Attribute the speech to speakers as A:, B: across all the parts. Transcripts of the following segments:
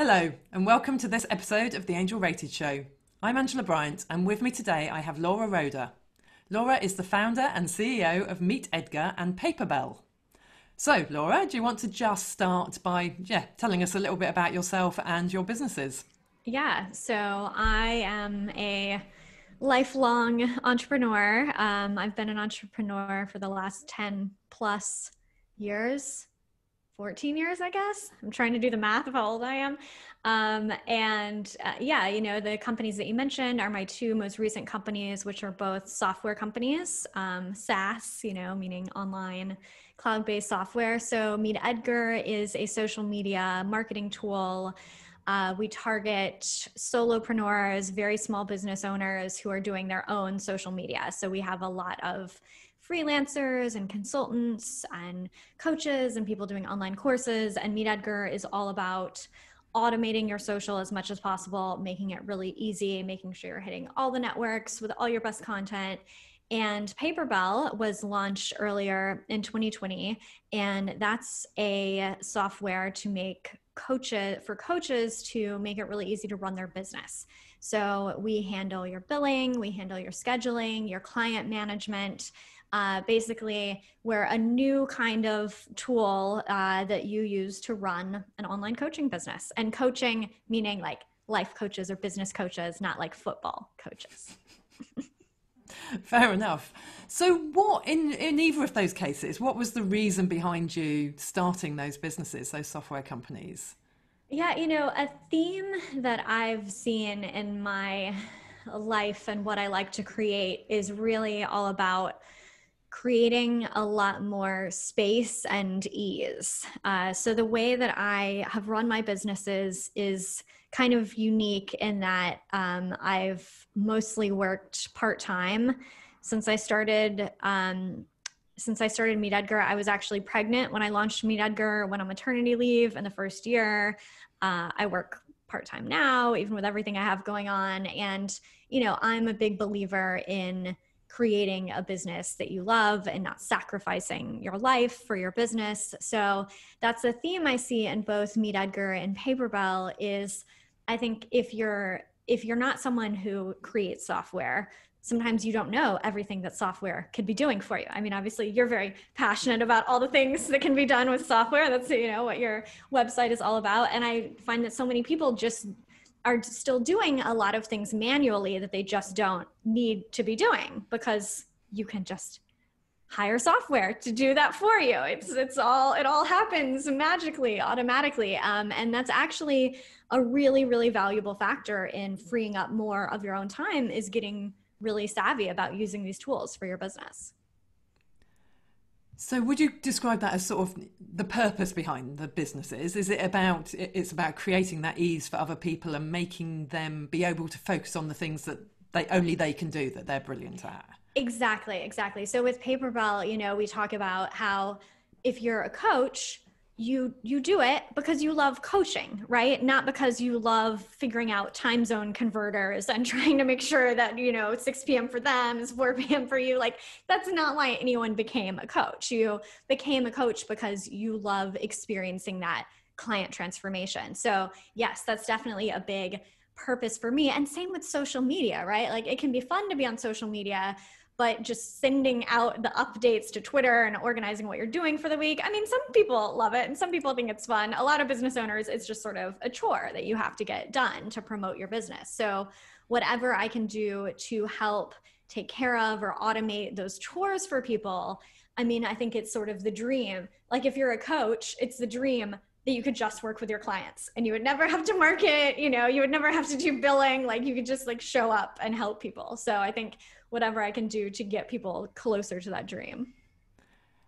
A: Hello, and welcome to this episode of the Angel Rated Show. I'm Angela Bryant, and with me today I have Laura Roeder. Laura is the founder and CEO of Meet Edgar and Paperbell. So, Laura, do you want to just start by yeah, telling us a little bit about yourself and your businesses?
B: Yeah, so I am a lifelong entrepreneur. Um, I've been an entrepreneur for the last 10 plus years. 14 years, I guess. I'm trying to do the math of how old I am. Um, and uh, yeah, you know, the companies that you mentioned are my two most recent companies, which are both software companies, um, SaaS, you know, meaning online cloud based software. So, Meet Edgar is a social media marketing tool. Uh, we target solopreneurs, very small business owners who are doing their own social media. So, we have a lot of freelancers and consultants and coaches and people doing online courses. And Meet Edgar is all about automating your social as much as possible, making it really easy, making sure you're hitting all the networks with all your best content. And Paperbell was launched earlier in 2020, and that's a software to make coaches for coaches to make it really easy to run their business. So we handle your billing, we handle your scheduling, your client management, uh, basically we're a new kind of tool uh, that you use to run an online coaching business. And coaching meaning like life coaches or business coaches not like football coaches.
A: Fair enough. So what in in either of those cases what was the reason behind you starting those businesses those software companies?
B: Yeah you know a theme that i've seen in my life and what i like to create is really all about creating a lot more space and ease. Uh, so, the way that I have run my businesses is kind of unique in that um, I've mostly worked part time since I started. Um, since I started Meet Edgar, I was actually pregnant when I launched Meet Edgar, went on maternity leave in the first year. Uh, I work part time now, even with everything I have going on. And, you know, I'm a big believer in creating a business that you love and not sacrificing your life for your business. So that's a theme I see in both Meet Edgar and Paperbell is I think if you're if you're not someone who creates software, sometimes you don't know everything that software could be doing for you. I mean, obviously you're very passionate about all the things that can be done with software. That's you know what your website is all about. And I find that so many people just are still doing a lot of things manually that they just don't need to be doing because you can just hire software to do that for you. It's it's all it all happens magically automatically um, and that's actually a really really valuable factor in freeing up more of your own time is getting really savvy about using these tools for your business
A: so, would you describe that as sort of the purpose behind the businesses? Is it about it's about creating that ease for other people and making them be able to focus on the things that they only they can do that they're brilliant at?
B: Exactly, exactly. So with Paperbell, you know, we talk about how if you're a coach, you you do it because you love coaching right? Not because you love figuring out time zone converters and trying to make sure that you know 6 p.m for them is 4 p.m for you. Like that's not why anyone became a coach. You became a coach because you love experiencing that client transformation. So yes that's definitely a big purpose for me. And same with social media right? Like it can be fun to be on social media but just sending out the updates to Twitter and organizing what you're doing for the week. I mean, some people love it and some people think it's fun. A lot of business owners, it's just sort of a chore that you have to get done to promote your business. So, whatever I can do to help take care of or automate those chores for people, I mean, I think it's sort of the dream. Like, if you're a coach, it's the dream that you could just work with your clients and you would never have to market you know you would never have to do billing like you could just like show up and help people so i think whatever I can do to get people closer to that dream.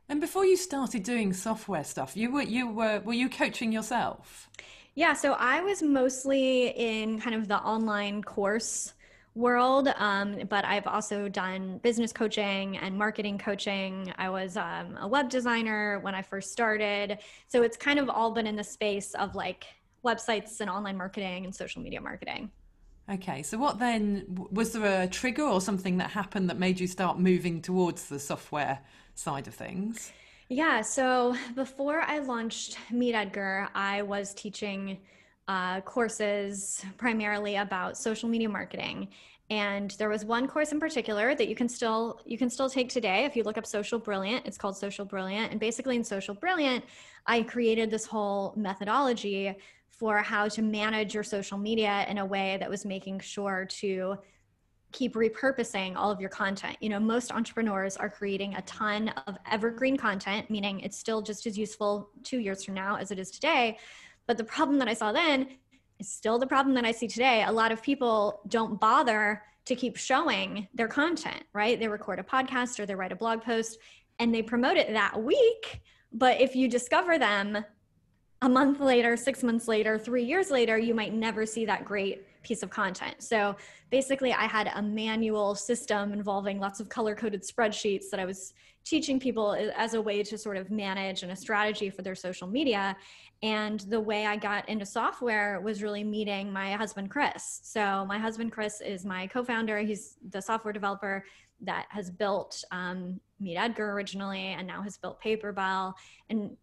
A: And before you started doing software stuff, you were you were were you coaching yourself?
B: Yeah, so I was mostly in kind of the online course world, um, but I've also done business coaching and marketing coaching. I was um, a web designer when I first started, so it's kind of all been in the space of like websites and online marketing and social media marketing.
A: Okay, so what then was there a trigger or something that happened that made you start moving towards the software side of things?
B: Yeah, so before I launched Meet Edgar, I was teaching uh, courses primarily about social media marketing and there was one course in particular that you can still you can still take today if you look up social brilliant it's called social brilliant and basically in social brilliant i created this whole methodology for how to manage your social media in a way that was making sure to keep repurposing all of your content. You know, most entrepreneurs are creating a ton of evergreen content, meaning it's still just as useful two years from now as it is today. But the problem that I saw then is still the problem that I see today. A lot of people don't bother to keep showing their content, right? They record a podcast or they write a blog post and they promote it that week. But if you discover them a month later, six months later, three years later, you might never see that great piece of content. So basically, I had a manual system involving lots of color coded spreadsheets that I was teaching people as a way to sort of manage and a strategy for their social media. And the way I got into software was really meeting my husband, Chris. So, my husband, Chris, is my co founder. He's the software developer that has built um, Meet Edgar originally and now has built Paperbell. And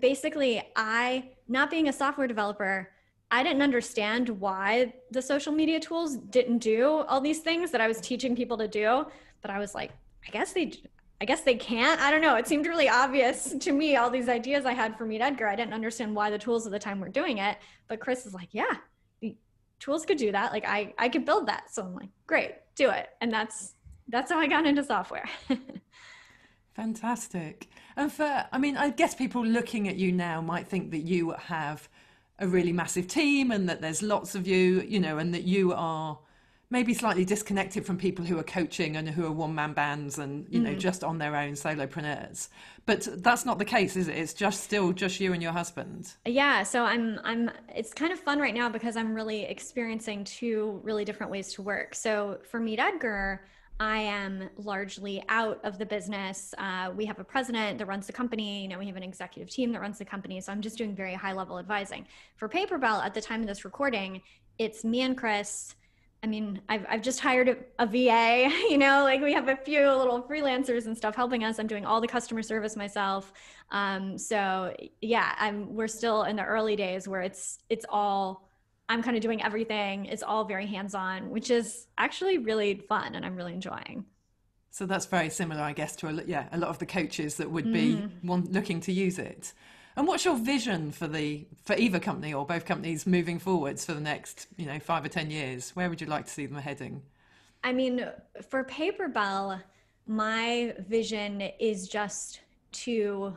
B: basically, I, not being a software developer, I didn't understand why the social media tools didn't do all these things that I was teaching people to do. But I was like, I guess they, I guess they can't. I don't know. It seemed really obvious to me, all these ideas I had for Meet Edgar. I didn't understand why the tools of the time were doing it. But Chris is like, yeah, the tools could do that. Like I, I could build that. So I'm like, great, do it. And that's, that's how I got into software.
A: Fantastic. And for, I mean, I guess people looking at you now might think that you have a really massive team and that there's lots of you, you know, and that you are maybe slightly disconnected from people who are coaching and who are one man bands and you know mm. just on their own solopreneurs. But that's not the case is it? It's just still just you and your husband.
B: Yeah so i'm i'm it's kind of fun right now because i'm really experiencing two really different ways to work. So for meet edgar I am largely out of the business. Uh, we have a president that runs the company. You know, we have an executive team that runs the company. So I'm just doing very high level advising. For Paperbell, at the time of this recording, it's me and Chris. I mean, I've, I've just hired a, a VA, you know, like we have a few little freelancers and stuff helping us. I'm doing all the customer service myself. Um, so yeah, I'm, we're still in the early days where it's, it's all I'm kind of doing everything. It's all very hands on, which is actually really fun and I'm really enjoying.
A: So that's very similar, I guess, to a, yeah, a lot of the coaches that would be mm. looking to use it. And what's your vision for the for either company or both companies moving forwards for the next, you know, five or ten years? Where would you like to see them heading?
B: I mean, for Paperbell, my vision is just to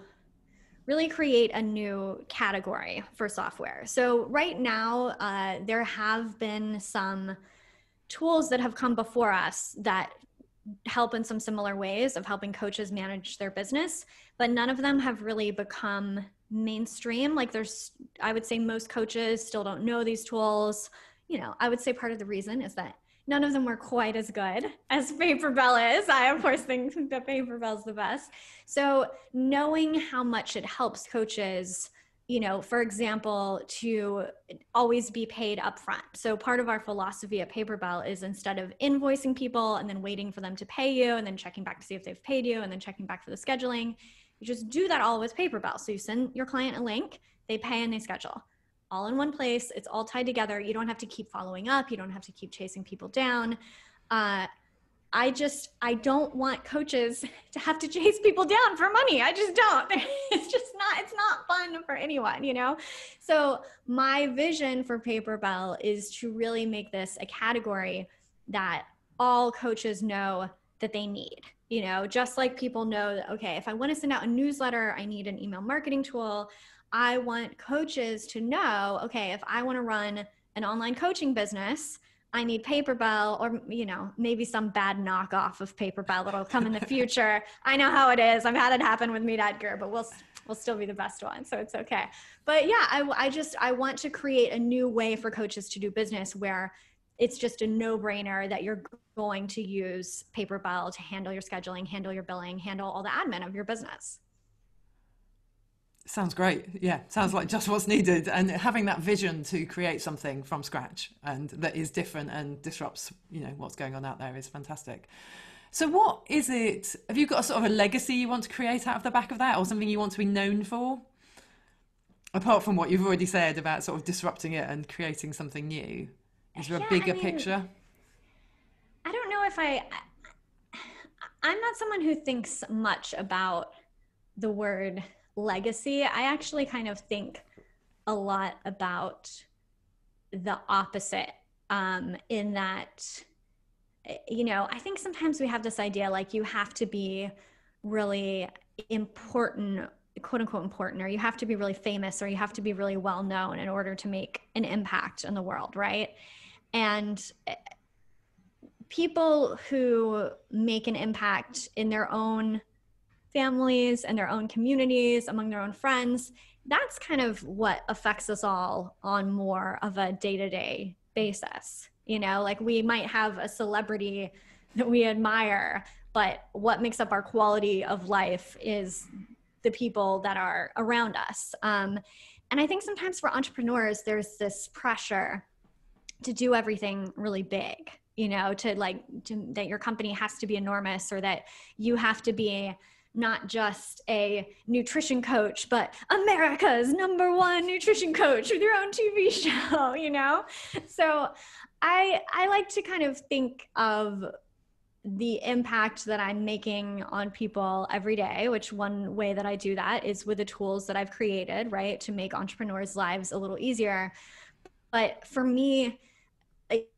B: really create a new category for software. So, right now, uh, there have been some tools that have come before us that help in some similar ways of helping coaches manage their business, but none of them have really become mainstream. Like, there's, I would say, most coaches still don't know these tools. You know, I would say part of the reason is that none of them were quite as good as Paperbell is. I, of course, think that Paperbell is the best. So, knowing how much it helps coaches, you know, for example, to always be paid upfront. So, part of our philosophy at Paperbell is instead of invoicing people and then waiting for them to pay you and then checking back to see if they've paid you and then checking back for the scheduling, you just do that all with Paperbell. So, you send your client a link, they pay and they schedule all in one place. It's all tied together. You don't have to keep following up. You don't have to keep chasing people down. Uh, I just I don't want coaches to have to chase people down for money. I just don't. It's just not it's not fun for anyone, you know. So my vision for Paper Bell is to really make this a category that all coaches know that they need. You know, just like people know that okay, if I want to send out a newsletter, I need an email marketing tool. I want coaches to know okay, if I want to run an online coaching business, I need Paperbell or, you know, maybe some bad knockoff of Paperbell that'll come in the future. I know how it is. I've had it happen with Meet Edgar, but we'll, we'll still be the best one. So it's okay. But yeah, I, I just, I want to create a new way for coaches to do business where it's just a no brainer that you're going to use Paperbell to handle your scheduling, handle your billing, handle all the admin of your business.
A: Sounds great. Yeah, sounds like just what's needed. And having that vision to create something from scratch and that is different and disrupts, you know, what's going on out there is fantastic. So, what is it? Have you got a sort of a legacy you want to create out of the back of that, or something you want to be known for? apart from what you've already said about sort of disrupting it and creating something new is there
B: Yeah,
A: a
B: I
A: bigger
B: mean-
A: picture
B: I don't know if I, I'm not someone who thinks much about the word legacy. I actually kind of think a lot about the opposite, um, in that, eh, you know, I think sometimes we have this idea like you have to be really important, quote unquote important, or you have to be really famous, or you have to be really well known in order to make an impact in the world, right? And eh, people who make an impact in their own families and their own communities among their own friends that's kind of what affects us all on more of a day-to-day basis you know? Like we might have a celebrity that we admire but what makes up our quality of life is the people that are around us. Um, and i think sometimes for entrepreneurs there's this pressure to do everything really big you know to like to, that your company has to be enormous or that you have to be not just a nutrition coach but america's number one nutrition coach with your own tv show you know? So i i like to kind of think of the impact that i'm making on people every day which one way that i do that is with the tools that i've created right to make entrepreneurs lives a little easier. But for me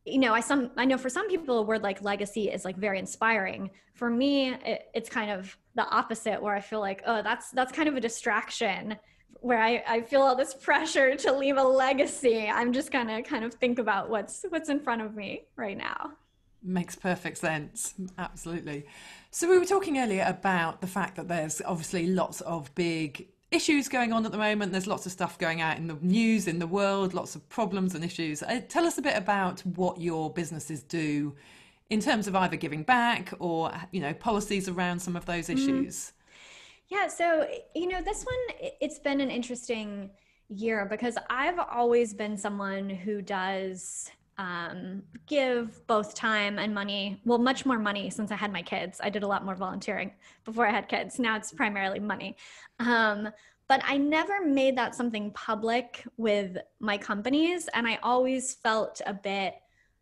B: You know i some i know for some people a word like legacy is like very inspiring for me it, it's kind of the opposite where i feel like oh that's that's kind of a distraction where I, I feel all this pressure to leave a legacy i'm just gonna kind of think about what's what's in front of me right now
A: Makes perfect sense. Absolutely. So, we were talking earlier about the fact that there's obviously lots of big issues going on at the moment. There's lots of stuff going out in the news, in the world, lots of problems and issues. Uh, tell us a bit about what your businesses do in terms of either giving back or, you know, policies around some of those issues.
B: Yeah, so you know, this one it's been an interesting year because I've always been someone who does um, give both time and money. Well, much more money since I had my kids. I did a lot more volunteering before I had kids. Now it's primarily money. Um, but I never made that something public with my companies, and I always felt a bit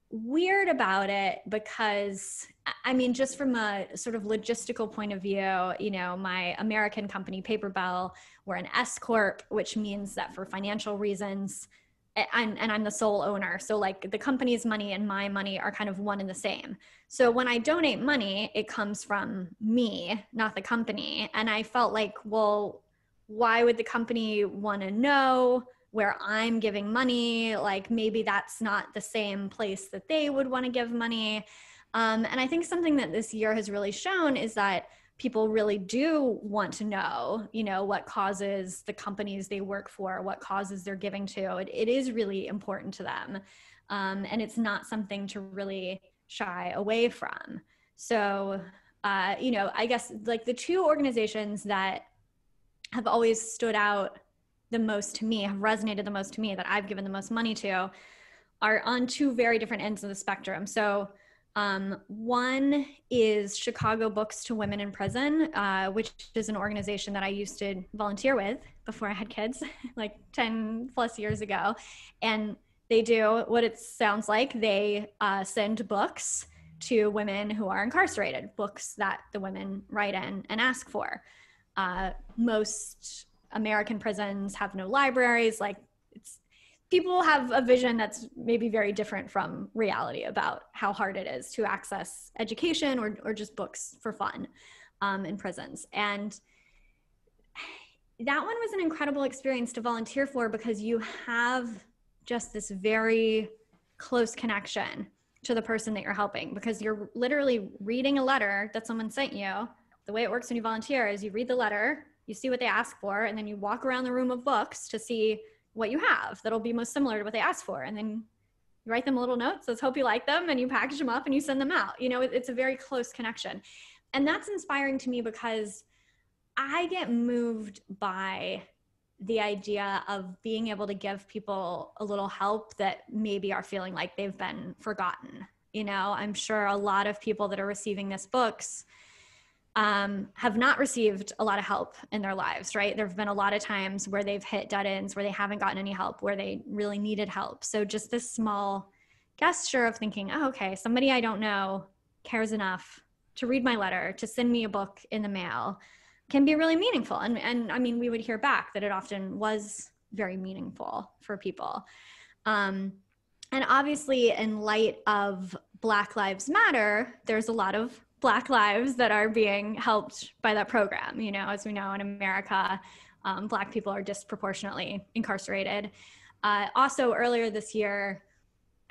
B: weird about it because I- mean, just from a sort of logistical point of view, you know, my American company, Paper Bell, we're an S Corp, which means that for financial reasons, And I'm the sole owner. So, like, the company's money and my money are kind of one and the same. So, when I donate money, it comes from me, not the company. And I felt like, well, why would the company want to know where I'm giving money? Like, maybe that's not the same place that they would want to give money. Um, and I think something that this year has really shown is that people really do want to know, you know, what causes the companies they work for, what causes they're giving to. It, it is really important to them. Um, and it's not something to really shy away from. So, uh, you know, I guess like the two organizations that have always stood out the most to me, have resonated the most to me, that I've given the most money to, are on two very different ends of the spectrum. So, um, one is Chicago Books to Women in Prison, uh, which is an organization that I used to volunteer with before I had kids, like 10 plus years ago. And they do what it sounds like they uh, send books to women who are incarcerated, books that the women write in and ask for. Uh, most American prisons have no libraries. Like people have a vision that's maybe very different from reality about how hard it is to access education or, or just books for fun um, in prisons. And that one was an incredible experience to volunteer for because you have just this very close connection to the person that you're helping because you're literally reading a letter that someone sent you. The way it works when you volunteer is you read the letter, you see what they ask for, and then you walk around the room of books to see what you have that'll be most similar to what they asked for. And then you write them a little note, says, hope you like them, and you package them up and you send them out. You know, it, it's a very close connection. And that's inspiring to me because I get moved by the idea of being able to give people a little help that maybe are feeling like they've been forgotten. You know, I'm sure a lot of people that are receiving this books um, have not received a lot of help in their lives, right? There have been a lot of times where they've hit dead ends, where they haven't gotten any help, where they really needed help. So just this small gesture of thinking, oh, okay, somebody I don't know cares enough to read my letter, to send me a book in the mail can be really meaningful. And, and I mean, we would hear back that it often was very meaningful for people. Um, and obviously, in light of Black Lives Matter, there's a lot of Black lives that are being helped by that program. You know, as we know in America, um, Black people are disproportionately incarcerated. Uh, also, earlier this year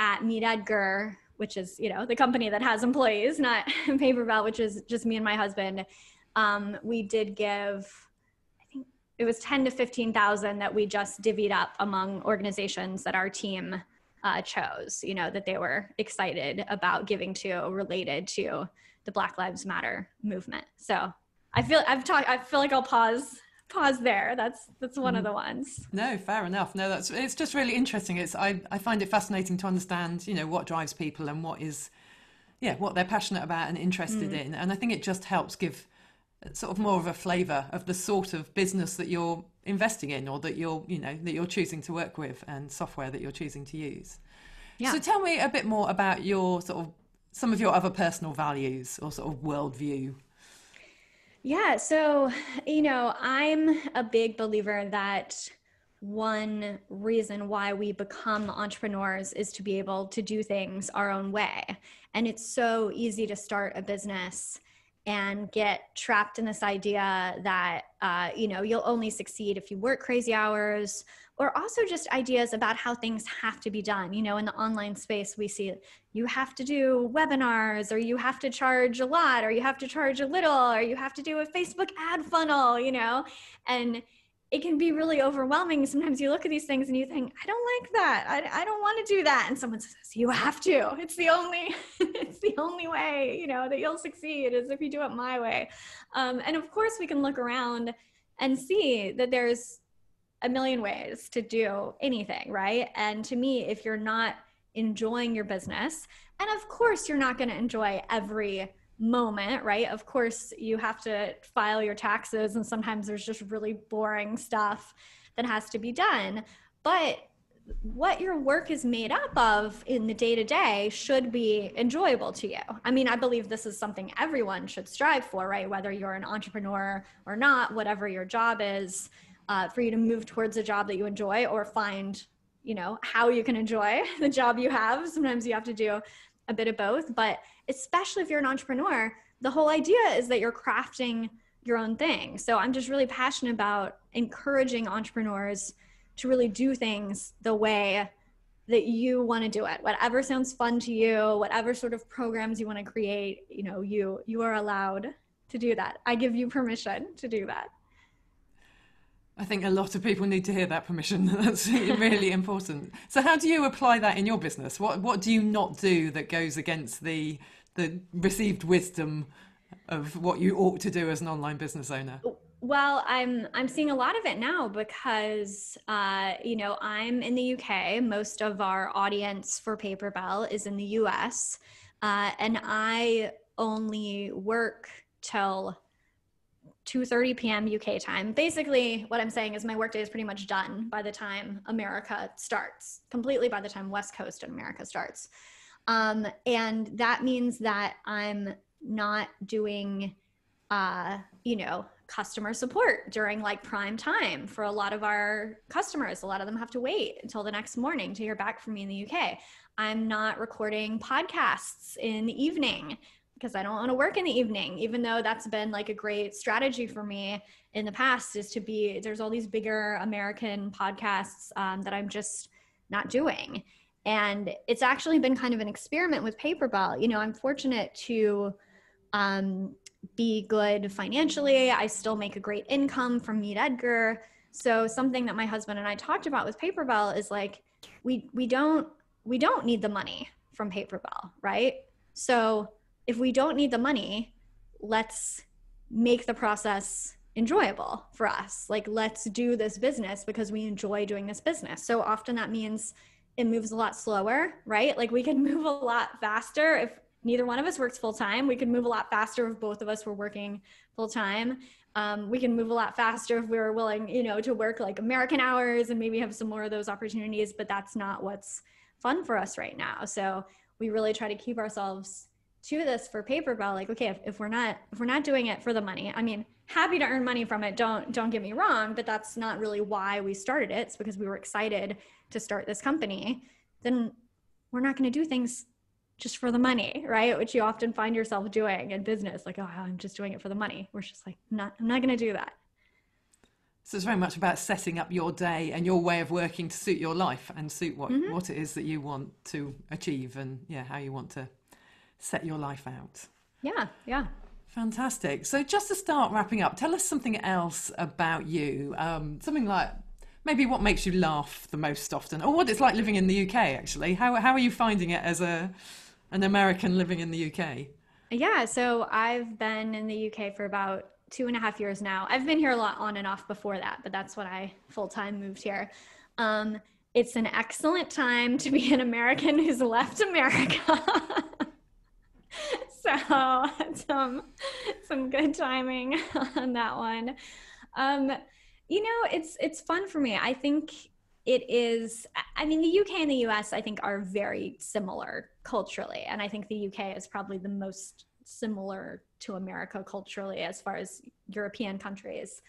B: at Meet Edgar, which is you know the company that has employees, not Paper Bell, which is just me and my husband, um, we did give. I think It was 10 to 15,000 that we just divvied up among organizations that our team uh, chose, you know, that they were excited about giving to related to the Black Lives Matter movement. So I feel I've talked. I feel like I'll pause pause there. That's that's one of mm-hmm. the ones.
A: No, fair enough. No, that's it's just really interesting. It's I I find it fascinating to understand you know what drives people and what is yeah what they're passionate about and interested mm. in, and I think it just helps give sort of more of a flavour of the sort of business that you're investing in or that you're you know that you're choosing to work with and software that you're choosing to use. Yeah. So tell me a bit more about your sort of some of your other personal values or sort of worldview?
B: Yeah, so, you know, I'm a big believer that one reason why we become entrepreneurs is to be able to do things our own way. And it's so easy to start a business and get trapped in this idea that uh, you know you'll only succeed if you work crazy hours or also just ideas about how things have to be done you know in the online space we see you have to do webinars or you have to charge a lot or you have to charge a little or you have to do a facebook ad funnel you know and it can be really overwhelming. Sometimes you look at these things and you think, I don't like that. I, I don't want to do that. And someone says, you have to, it's the only, it's the only way, you know, that you'll succeed is if you do it my way. Um, and of course we can look around and see that there's a million ways to do anything. Right. And to me, if you're not enjoying your business, and of course you're not going to enjoy every moment, right? Of course, you have to file your taxes, and sometimes there's just really boring stuff that has to be done. But what your work is made up of in the day to day should be enjoyable to you. I mean, I believe this is something everyone should strive for, right? Whether you're an entrepreneur or not, whatever your job is, uh, for you to move towards a job that you enjoy or find, you know, how you can enjoy the job you have. Sometimes you have to do a bit of both, but especially if you're an entrepreneur, the whole idea is that you're crafting your own thing. So I'm just really passionate about encouraging entrepreneurs to really do things the way that you want to do it. Whatever sounds fun to you, whatever sort of programs you want to create, you know, you you are allowed to do that. I give you permission to do that.
A: I think a lot of people need to hear that permission. That's really important. So, how do you apply that in your business? What What do you not do that goes against the the received wisdom of what you ought to do as an online business owner?
B: Well, I'm I'm seeing a lot of it now because uh, you know I'm in the UK. Most of our audience for Paper Bell is in the US, uh, and I only work till 2:30 p.m. UK time. Basically, what I'm saying is my workday is pretty much done by the time America starts. Completely by the time West Coast in America starts. Um, and that means that I'm not doing uh, you know, customer support during like prime time for a lot of our customers. A lot of them have to wait until the next morning to hear back from me in the UK. I'm not recording podcasts in the evening because I don't want to work in the evening, even though that's been like a great strategy for me in the past is to be, there's all these bigger American podcasts um, that I'm just not doing. And it's actually been kind of an experiment with Paperbell. You know, I'm fortunate to um, be good financially. I still make a great income from Meet Edgar. So something that my husband and I talked about with Paperbell is like, we, we don't, we don't need the money from Paperbell, right? So if we don't need the money, let's make the process enjoyable for us. Like, let's do this business because we enjoy doing this business. So often that means it moves a lot slower, right? Like, we can move a lot faster if neither one of us works full time. We could move a lot faster if both of us were working full time. Um, we can move a lot faster if we were willing, you know, to work like American hours and maybe have some more of those opportunities. But that's not what's fun for us right now. So we really try to keep ourselves to this for Paper Bell. Like, okay, if, if we're not if we're not doing it for the money, I mean, happy to earn money from it. Don't don't get me wrong, but that's not really why we started it. It's because we were excited to start this company. Then we're not going to do things just for the money, right? Which you often find yourself doing in business, like, oh, I'm just doing it for the money. We're just like, not, I'm not going to do that.
A: So it's very much about setting up your day and your way of working to suit your life and suit what, mm-hmm. what it is that you want to achieve and yeah, how you want to set your life out.
B: Yeah, yeah.
A: Fantastic. So just to start wrapping up, tell us something else about you. Um, something like maybe what makes you laugh the most often, or what it's like living in the UK. Actually, how how are you finding it as a an American living in the UK?
B: Yeah, so I've been in the UK for about two and a half years now. I've been here a lot on and off before that, but that's when I full time moved here. Um, it's an excellent time to be an American who's left America. so some some good timing on that one. Um, you know, it's it's fun for me. I think it is i mean the uk and the us i think are very similar culturally and i think the uk is probably the most similar to america culturally as far as european countries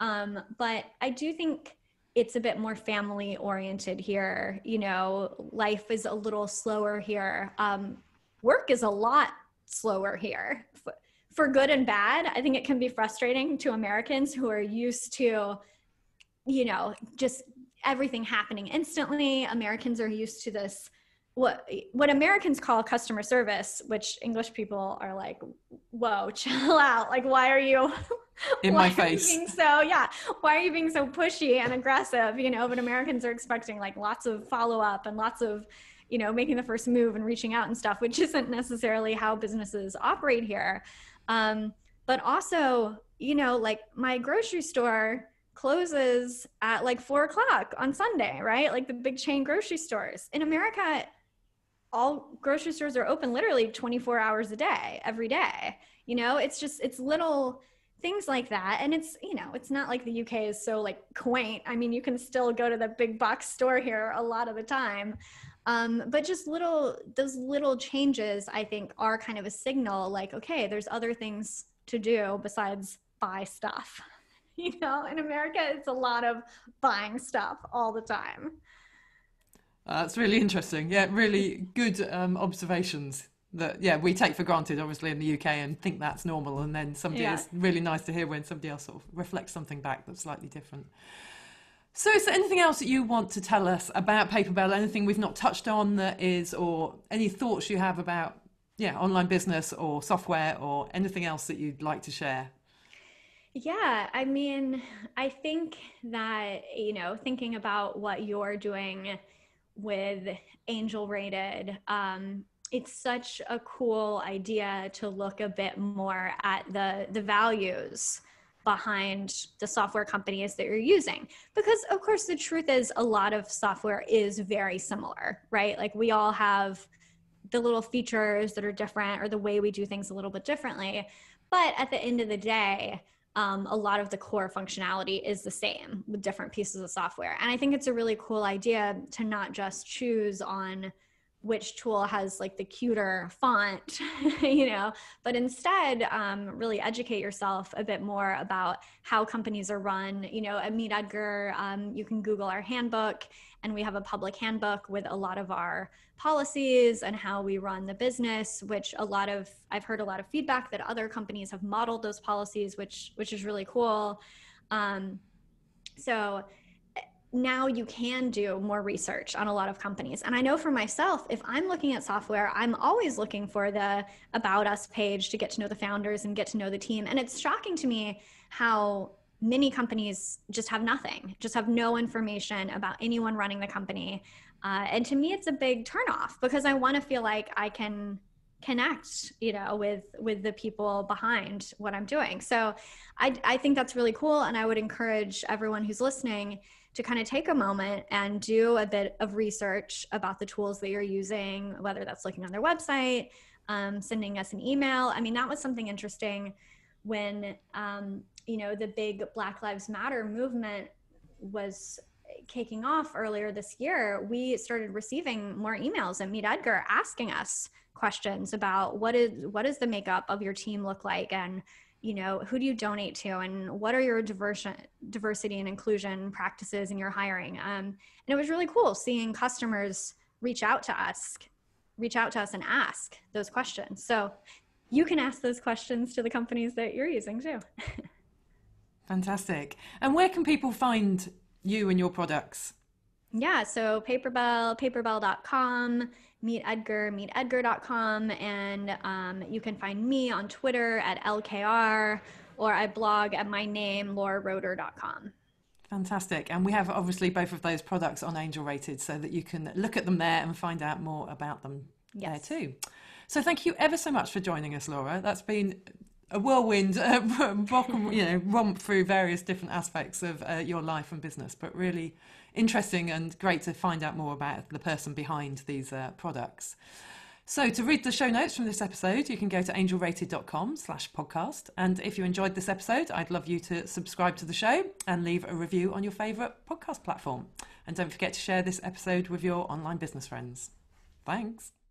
B: um, but i do think it's a bit more family oriented here you know life is a little slower here um, work is a lot slower here for good and bad i think it can be frustrating to americans who are used to you know just everything happening instantly. Americans are used to this what what Americans call customer service, which English people are like, "Whoa, chill out! Like, why are you
A: in my face?"
B: so yeah, why are you being so pushy and aggressive? You know, but Americans are expecting like lots of follow up and lots of you know making the first move and reaching out and stuff, which isn't necessarily how businesses operate here. Um, but also, you know, like my grocery store closes at like four o'clock on Sunday, right? Like the big chain grocery stores. In America, all grocery stores are open literally 24 hours a day, every day. You know, it's just, it's little things like that. And it's, you know, it's not like the UK is so like quaint. I mean, you can still go to the big box store here a lot of the time. Um, but just little, those little changes, I think, are kind of a signal like, okay, there's other things to do besides buy stuff. you know in america it's a lot of buying stuff all the time
A: uh, that's really interesting yeah really good um, observations that yeah we take for granted obviously in the uk and think that's normal and then somebody yeah. it's really nice to hear when somebody else sort of reflects something back that's slightly different so is there anything else that you want to tell us about paperbell? Anything we've not touched on that is or any thoughts you have about yeah online business or software or anything else that you'd like to share?
B: Yeah, I mean, I think that, you know, thinking about what you're doing with Angel Rated, um, it's such a cool idea to look a bit more at the the values behind the software companies that you're using. Because of course the truth is a lot of software is very similar right? Like we all have the little features that are different or the way we do things a little bit differently. But at the end of the day um, a lot of the core functionality is the same with different pieces of software. And I think it's a really cool idea to not just choose on which tool has like the cuter font, you know, but instead um, really educate yourself a bit more about how companies are run. You know, at Meet Edgar, um, you can Google our handbook, and we have a public handbook with a lot of our policies and how we run the business. Which a lot of I've heard a lot of feedback that other companies have modeled those policies, which which is really cool. Um, so now you can do more research on a lot of companies. And I know for myself, if I'm looking at software, I'm always looking for the About Us page to get to know the founders and get to know the team. And it's shocking to me how many companies just have nothing, just have no information about anyone running the company. Uh, and to me, it's a big turnoff because I want to feel like I can connect you know with with the people behind what i'm doing so i i think that's really cool and i would encourage everyone who's listening to kind of take a moment and do a bit of research about the tools that you're using, whether that's looking on their website, um, sending us an email. I mean, that was something interesting when, um, you know, the big Black Lives Matter movement was kicking off earlier this year, we started receiving more emails at Meet Edgar asking us questions about what is what does the makeup of your team look like and you know who do you donate to and what are your diversion diversity and inclusion practices in your hiring? Um, and it was really cool seeing customers reach out to us reach out to us and ask those questions. So you can ask those questions to the companies that you're using too.
A: Fantastic. And where can people find you and your products?
B: Yeah so paperbell paperbell.com meet Edgar, meetedgar.com. And um, you can find me on Twitter at LKR, or I blog at my name, lauraroeder.com.
A: Fantastic. And we have obviously both of those products on Angel Rated so that you can look at them there and find out more about them yes. there too. So thank you ever so much for joining us, Laura. That's been a whirlwind uh, you know, romp through various different aspects of uh, your life and business, but really interesting and great to find out more about the person behind these uh, products. So to read the show notes from this episode, you can go to angelrated.com slash podcast. And if you enjoyed this episode, I'd love you to subscribe to the show and leave a review on your favourite podcast platform. And don't forget to share this episode with your online business friends. Thanks.